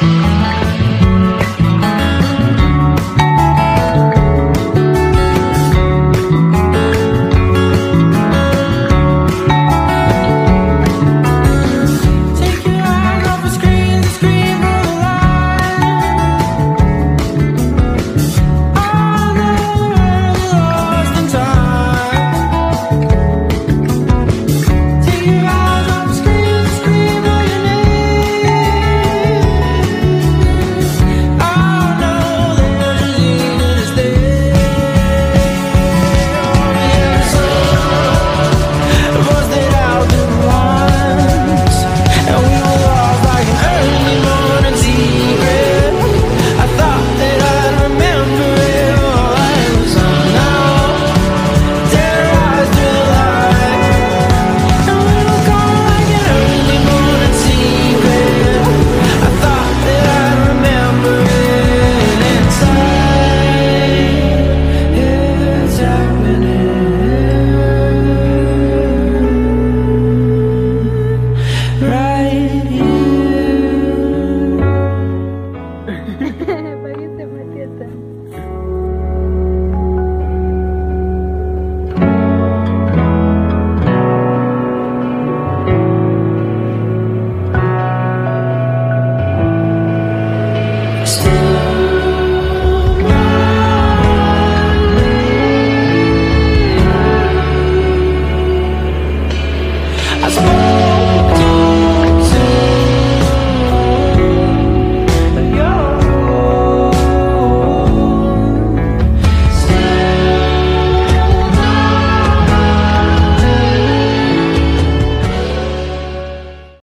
Bye. as